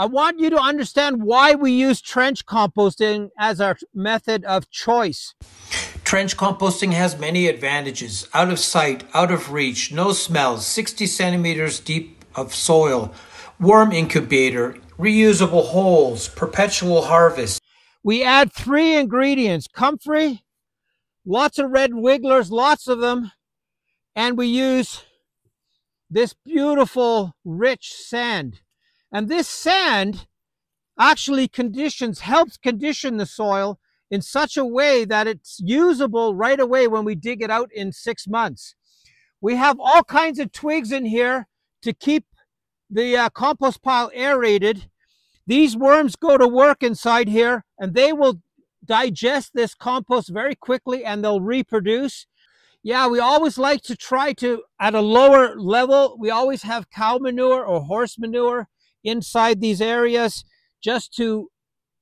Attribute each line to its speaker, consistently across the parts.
Speaker 1: I want you to understand why we use trench composting as our method of choice.
Speaker 2: Trench composting has many advantages. Out of sight, out of reach, no smells, 60 centimeters deep of soil, worm incubator, reusable holes, perpetual harvest.
Speaker 1: We add three ingredients, comfrey, lots of red wigglers, lots of them, and we use this beautiful rich sand. And this sand actually conditions, helps condition the soil in such a way that it's usable right away when we dig it out in six months. We have all kinds of twigs in here to keep the uh, compost pile aerated. These worms go to work inside here and they will digest this compost very quickly and they'll reproduce. Yeah, we always like to try to, at a lower level, we always have cow manure or horse manure inside these areas just to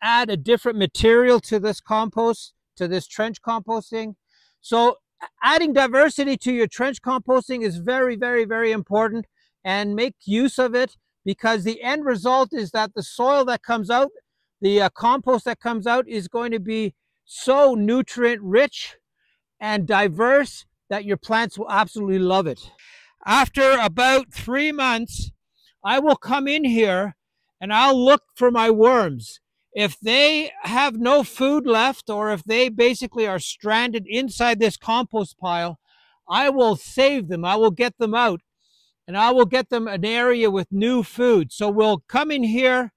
Speaker 1: add a different material to this compost, to this trench composting. So adding diversity to your trench composting is very, very, very important and make use of it because the end result is that the soil that comes out, the uh, compost that comes out is going to be so nutrient rich and diverse that your plants will absolutely love it. After about three months, I will come in here and I'll look for my worms. If they have no food left or if they basically are stranded inside this compost pile, I will save them. I will get them out and I will get them an area with new food. So we'll come in here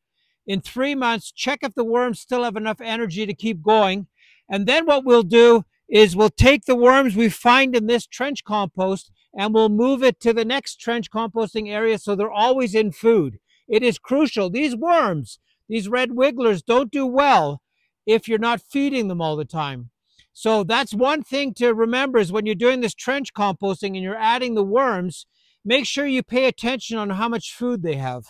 Speaker 1: in three months, check if the worms still have enough energy to keep going. And then what we'll do is we'll take the worms we find in this trench compost and we'll move it to the next trench composting area so they're always in food. It is crucial. These worms, these red wigglers don't do well if you're not feeding them all the time. So that's one thing to remember is when you're doing this trench composting and you're adding the worms, make sure you pay attention on how much food they have.